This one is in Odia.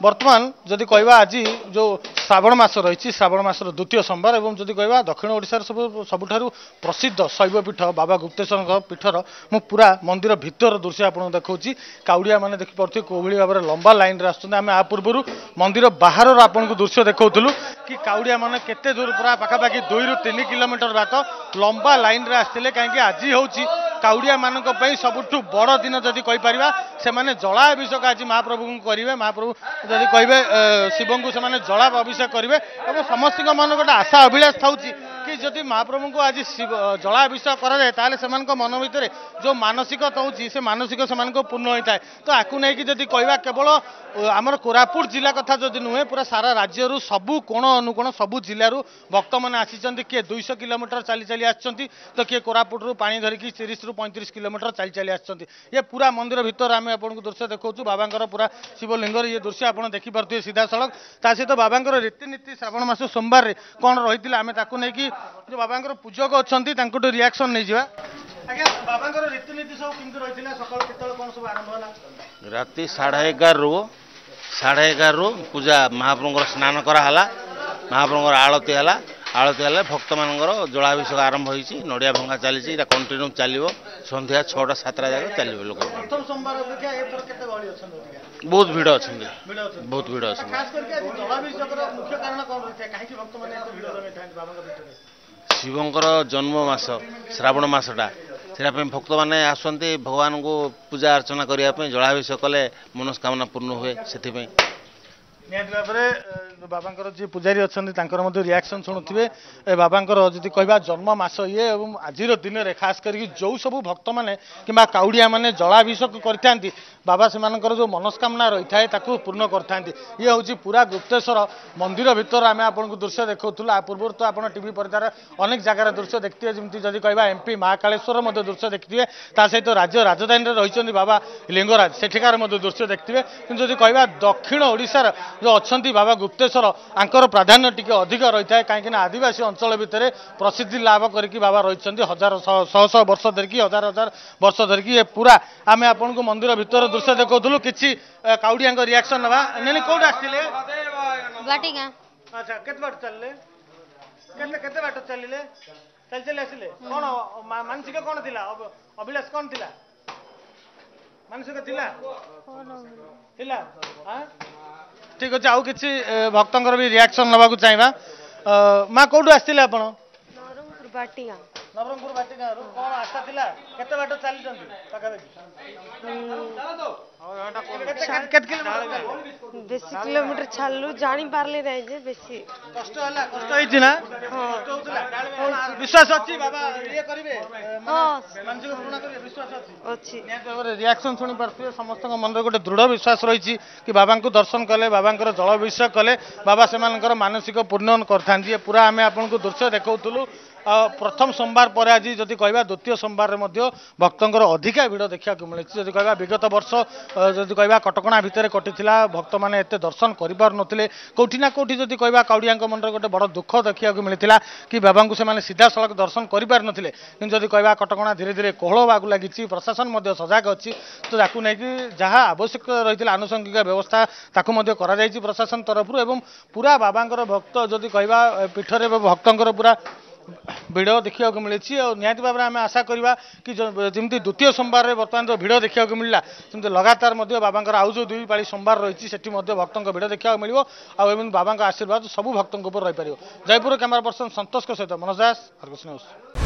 ବର୍ତ୍ତମାନ ଯଦି କହିବା ଆଜି ଯେଉଁ ଶ୍ରାବଣ ମାସ ରହିଛି ଶ୍ରାବଣ ମାସର ଦ୍ୱିତୀୟ ସୋମବାର ଏବଂ ଯଦି କହିବା ଦକ୍ଷିଣ ଓଡ଼ିଶାର ସବୁ ସବୁଠାରୁ ପ୍ରସିଦ୍ଧ ଶୈବପୀଠ ବାବା ଗୁପ୍ତେଶ୍ୱରଙ୍କ ପୀଠର ମୁଁ ପୁରା ମନ୍ଦିର ଭିତର ଦୃଶ୍ୟ ଆପଣଙ୍କୁ ଦେଖାଉଛି। କାଉଡ଼ିଆମାନେ ଦେଖିପାରୁଥିବେ କୋଉଭଳି ଭାବରେ ଲମ୍ବା ଲାଇନ୍ରେ ଆସୁଛନ୍ତି। ଆମେ ଆ ପୂର୍ବରୁ ମନ୍ଦିର ବାହାରର ଆପଣଙ୍କୁ ଦୃଶ୍ୟ ଦେଖାଉଥିଲୁ କି କାଉଡ଼ିଆମାନେ କେତେ ଦୂର ପୁରା ପାଖାପାଖି ଦୁଇରୁ ତିନି କିଲୋମିଟର ବାଟ ଲମ୍ବା ଲାଇନ୍ରେ ଆସିଥିଲେ କାହିଁକି ଆଜି ହେଉଛି କାଉଡ଼ିଆମାନଙ୍କ ପାଇଁ ସବୁଠୁ ବଡ଼ ଦିନ ଯଦି କହିପାରିବା ସେମାନେ ଜଳାଭିଷେକ ଆଜି ମହାପ୍ରଭୁଙ୍କୁ କରିବେ ମହାପ୍ରଭୁ ଯଦି କହିବେ ଶିବଙ୍କୁ ସେମାନେ ଜଳା ଅଭିଷେକ କରିବେ ଏବଂ ସମସ୍ତଙ୍କ ମନରେ ଗୋଟେ ଆଶା ଅଭିଳାଷ ଥାଉଛି ଯଦି ମହାପ୍ରଭୁଙ୍କୁ ଆଜି ଜଳାଭିଷେକ କରାଯାଏ ତାହେଲେ ସେମାନଙ୍କ ମନ ଭିତରେ ଯେଉଁ ମାନସିକ ଥାଉଛି ସେ ମାନସିକ ସେମାନଙ୍କ ପୂର୍ଣ୍ଣ ହୋଇଥାଏ ତ ଆକୁ ନେଇକି ଯଦି କହିବା କେବଳ ଆମର କୋରାପୁଟ ଜିଲ୍ଲା କଥା ଯଦି ନୁହେଁ ପୁରା ସାରା ରାଜ୍ୟରୁ ସବୁ କୋଣ ଅନୁକୋଣ ସବୁ ଜିଲ୍ଲାରୁ ଭକ୍ତମାନେ ଆସିଛନ୍ତି କିଏ ଦୁଇଶହ କିଲୋମିଟର ଚାଲି ଚାଲି ଆସିଛନ୍ତି ତ କିଏ କୋରାପୁଟରୁ ପାଣି ଧରିକି ତିରିଶରୁ ପଇଁତିରିଶ କିଲୋମିଟର ଚାଲି ଚାଲି ଆସିଛନ୍ତି ଇଏ ପୁରା ମନ୍ଦିର ଭିତରେ ଆମେ ଆପଣଙ୍କୁ ଦୃଶ୍ୟ ଦେଖାଉଛୁ ବାବାଙ୍କର ପୁରା ଶିବଲିଙ୍ଗର ଇଏ ଦୃଶ୍ୟ ଆପଣ ଦେଖିପାରୁଥିବେ ସିଧାସଳଖ। ତା ସହିତ ବାବାଙ୍କର ରୀତିନୀତି ଶ୍ରାବଣ ମାସ ସୋମବାରରେ କ'ଣ ରହିଥିଲା ଆମେ ତାକୁ ନେଇକି ବାବାଙ୍କର ପୂଜକ ଅଛନ୍ତି ତାଙ୍କଠୁ ରିଆକ୍ସନ୍ ନେଇଯିବା। ବାବାଙ୍କର ରୀତିନୀତି ସବୁ କେମିତି ରହିଥିଲା ସକାଳୁ କେତେବେଳେ କ'ଣ ସବୁ ଆରମ୍ଭ ହେଲା? ରାତି ସାଢ଼େ ଏଗାରରୁ ସାଢ଼େ ଏଗାରରୁ ପୂଜା ମହାପ୍ରଭୁଙ୍କର ସ୍ନାନ କରାହେଲା ମହାପ୍ରଭୁଙ୍କର ଆଳତି ହେଲା। ଆଳତି ହେଲେ ଭକ୍ତମାନଙ୍କର ଜଳାଭିଷେକ ଆରମ୍ଭ ହୋଇଛି ନଡ଼ିଆ ଭଙ୍ଗା ଚାଲିଛି ଏଇଟା କଣ୍ଟିନ୍ୟୁ ଚାଲିବ। ସନ୍ଧ୍ୟା ଛଅଟା ସାତଟା ଯାକ ଚାଲିବ ଲୋକ। ବହୁତ ଭିଡ଼ ଅଛନ୍ତି। ବହୁତ ଭିଡ଼ ଅଛନ୍ତି। ଶିବଙ୍କର ଜନ୍ମ ମାସ ଶ୍ରାବଣ ମାସଟା। ସେଇଟା ପାଇଁ ଭକ୍ତମାନେ ଆସନ୍ତି ଭଗବାନଙ୍କୁ ପୂଜା ଅର୍ଚ୍ଚନା କରିବା ପାଇଁ ଜଳାଭିଷେକ କଲେ ମନସ୍କାମନା ପୂର୍ଣ୍ଣ ହୁଏ ସେଥିପାଇଁ। ନିହାତି ଭାବରେ ଏ, ବାବାଙ୍କର ଯିଏ ପୂଜାରୀ ଅଛନ୍ତି ତାଙ୍କର ମଧ୍ୟ ରିଆକ୍ସନ୍ ଶୁଣୁଥିବେ। ଏ ବାବାଙ୍କର ଯଦି କହିବା ଜନ୍ମ ମାସ ଇଏ ଏବଂ ଆଜିର ଦିନରେ ଖାସ କରିକି ଯେଉଁ ସବୁ ଭକ୍ତମାନେ କିମ୍ବା କାଉଡ଼ିଆମାନେ ଜଳାଭିଷେକ କରିଥାନ୍ତି ବାବା ସେମାନଙ୍କର ଯେଉଁ ମନସ୍କାମନା ରହିଥାଏ ତାକୁ ପୂର୍ଣ୍ଣ କରିଥାନ୍ତି। ଇଏ ହେଉଛି ପୁରା ଗୁପ୍ତେଶ୍ୱର ମନ୍ଦିର ଭିତର ଆମେ ଆପଣଙ୍କୁ ଦୃଶ୍ୟ ଦେଖାଉଥିଲୁ। ଆ ପୂର୍ବରୁ ତ ଆପଣ ଟିଭି ପରଦାରେ ଅନେକ ଜାଗାର ଦୃଶ୍ୟ ଦେଖିଥିବେ। ଯେମିତି ଯଦି କହିବା ଏମ୍ପି ମହାକାଳେଶ୍ୱର ମଧ୍ୟ ଦୃଶ୍ୟ ଦେଖିଥିବେ। ତା ସହିତ ରାଜ୍ୟ ରାଜଧାନୀରେ ରହିଛନ୍ତି ବାବା ଲିଙ୍ଗରାଜ। ସେଠିକାର ମଧ୍ୟ ଦୃଶ୍ୟ ଦେଖିଥିବେ। କିନ୍ତୁ ଯଦି କହିବା ଦକ୍ଷିଣ ଓଡ଼ିଶାର ଯେଉଁ ଅଛନ୍ତି ବାବା ଗୁପ୍ତେଶ୍ୱର। ଆଙ୍କର ପ୍ରାଧାନ୍ୟ ଟିକେ ଅଧିକ ରହିଥାଏ କାହିଁକିନା ଆଦିବାସୀ ଅଞ୍ଚଳ ଭିତରେ ପ୍ରସିଦ୍ଧି ଲାଭ କରିକି ବାବା ରହିଛନ୍ତି ହଜାର ଶହ ଶହ ବର୍ଷ ଧରିକି ହଜାର ହଜାର ବର୍ଷ ଧରିକି ଏ ପୁରା। ଆମେ ଆପଣଙ୍କୁ ମନ୍ଦିର ଭିତର ଦୃଶ୍ୟ ଦେଖାଉଥିଲୁ କିଛି କାଉଡ଼ିଆଙ୍କ ରିଆକ୍ସନ୍ ନେବା। ନେଲେ କୋଉଠି ଆସିଥିଲେ ବାଟିକା ଆଚ୍ଛା କେତେ ବାଟ ଚାଲିଲେ? କେତେ କେତେ ବାଟ ଚାଲିଲେ? ଚାଲି ଚାଲି ଆସିଲେ? କ'ଣ ମାନସିକ କ'ଣ ଥିଲା? ଅଭ- ଅଭିଳାଷ କ'ଣ ଥିଲା? ମାନସିକ ଥିଲା? ଥିଲା? ଆଁ? ଠିକ ଅଛି ଆଉ କିଛି ଏ, ଭକ୍ତଙ୍କର ବି ରିଆକ୍ସନ୍ ନେବାକୁ ଚାହିଁବା। ଅ, ମା କୋଉଠୁ ଆସିଥିଲେ ଆପଣ? ନବରଙ୍ଗପୁର ବାଟିକା ନବରଙ୍ଗପୁର ବାଟିଗାଁରୁ। କ'ଣ ଆଶା ଥିଲା? କେତେ ବାଟ ଚାଲିଛନ୍ତି ପାଖାପାଖି? କେତେ କେତେ- କେତେ କିଲୋମିଟର। ଚାଲିଲେ? ବେଶୀ କିଲୋମିଟର ଛାଡିଲୁ ଜାଣି ପାରିଲି ନାହିଁ ଯେ ବେଶୀ। ବିଶ୍ୱାସ ଅଛି ବାବା ଇଏ କରିବେ। ମାନସିକ ପୂରଣ କରିବେ ବିଶ୍ୱାସ ଅଛି। ଅଛି। ନିହାତି ଭାବରେ ରିଆକ୍ସନ୍ ଶୁଣିପାରୁଥିବେ ସମସ୍ତଙ୍କ ମନରେ ଗୋଟେ ଦୃଢ଼ ବିଶ୍ୱାସ ରହିଛି କି ବାବାଙ୍କୁ ଦର୍ଶନ କଲେ ବାବାଙ୍କର ଜଳାଭିଷେକ କଲେ ବାବା ସେମାନଙ୍କର ମାନସିକ ପୂର୍ଣ୍ଣ କରିଥାନ୍ତି। ଏ ପୁରା ଆମେ ଆପଣଙ୍କୁ ଦୃଶ୍ୟ ଦେଖାଉଥିଲୁ। ପ୍ରଥମ ସୋମବାର ପରେ ଆଜି ଯଦି କହିବା ଦ୍ୱିତୀୟ ସୋମବାରରେ ମଧ୍ୟ ଭକ୍ତଙ୍କର ଅଧିକା ଭିଡ଼ ଦେଖିବାକୁ ମିଳିଛି ଯଦି କହିବା ବିଗତ ବର୍ଷ ଅ, ଯଦି କହିବା କଟକଣା ଭିତରେ କଟିଥିଲା ଭକ୍ତମାନେ ଏତେ ଦର୍ଶନ କରିପାରୁନଥିଲେ କେଉଁଠି ନା କେଉଁଠି ଯଦି କହିବା କାଉଡ଼ିଆଙ୍କ ମନରେ ଗୋଟେ ବଡ଼ ଦୁଃଖ ଦେଖିବାକୁ ମିଳିଥିଲା କି ବାବାଙ୍କୁ ସେମାନେ ସିଧାସଳଖ ଦର୍ଶନ କରିପାରିନଥିଲେ କିନ୍ତୁ ଯଦି କହିବା କଟକଣା ଧୀରେ ଧୀରେ କୋହଳ ହେବାକୁ ଲାଗିଛି ପ୍ରଶାସନ ମଧ୍ୟ ସଜାଗ ଅଛି ତ ତାକୁ ନେଇକି ଯାହା ଆବଶ୍ୟକ ରହିଥିଲା ଆନୁଷଙ୍ଗିକ ବ୍ୟବସ୍ଥା ତାକୁ ମଧ୍ୟ କରାଯାଇଛି ପ୍ରଶାସନ ତରଫରୁ ଏବଂ ପୁରା ବାବାଙ୍କର ଭକ୍ତ ଯଦି କହିବା ଏ, ପୀଠରେ ଭକ୍ତଙ୍କର ପୁରା ଭିଡ଼ ଦେଖିବାକୁ ମିଳିଛି ଆଉ ନିହାତି ଭାବରେ ଆମେ ଆଶା କରିବା କି ଯେମିତି ଦ୍ୱିତୀୟ ସୋମବାରରେ ବର୍ତ୍ତମାନ ଯେଉଁ ଭିଡ଼ ଦେଖିବାକୁ ମିଳିଲା ସେମିତି ଲଗାତାର ମଧ୍ୟ ବାବାଙ୍କର ଆଉ ଯେଉଁ ଦୁଇ ପାଳି ସୋମବାର ରହିଛି ସେଠି ମଧ୍ୟ ଭକ୍ତଙ୍କ ଭିଡ଼ ଦେଖିବାକୁ ମିଳିବ ଆଉ ଏମିତି ବାବାଙ୍କ ଆଶୀର୍ବାଦ ସବୁ ଭକ୍ତଙ୍କ ଉପରେ ରହିପାରିବ। ଜୟପୁର କ୍ୟାମେରା ପର୍ସନ ସନ୍ତୋଷଙ୍କ ସହିତ ମନୋଜ ଦାସ ନ୍ୟୁଜ୍।